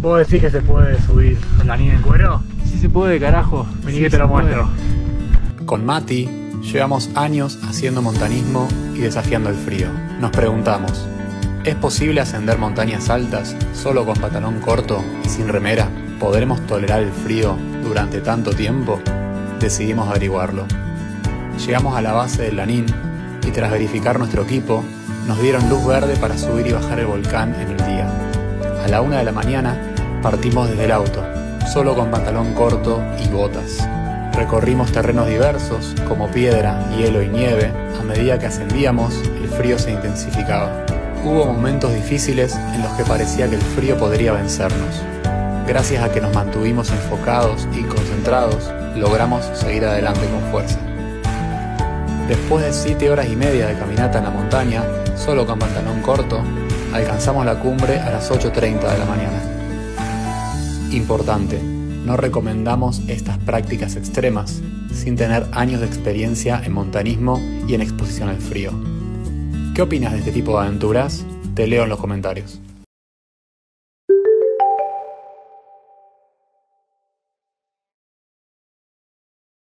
¿Vos decís que se puede subir la niña en cuero? Sí se puede, carajo. Vení Sí que te lo puede. muestro. Con Mati llevamos años haciendo montañismo y desafiando el frío. Nos preguntamos, ¿es posible ascender montañas altas solo con pantalón corto y sin remera? ¿Podremos tolerar el frío durante tanto tiempo? Decidimos averiguarlo. Llegamos a la base del Lanín y tras verificar nuestro equipo, nos dieron luz verde para subir y bajar el volcán en el día. A la una de la mañana partimos desde el auto, solo con pantalón corto y botas. Recorrimos terrenos diversos, como piedra, hielo y nieve. A medida que ascendíamos, el frío se intensificaba. Hubo momentos difíciles en los que parecía que el frío podría vencernos. Gracias a que nos mantuvimos enfocados y concentrados, logramos seguir adelante con fuerza. Después de 7 horas y media de caminata en la montaña, solo con pantalón corto, alcanzamos la cumbre a las 8.30 de la mañana. Importante, no recomendamos estas prácticas extremas sin tener años de experiencia en montañismo y en exposición al frío. ¿Qué opinas de este tipo de aventuras? Te leo en los comentarios.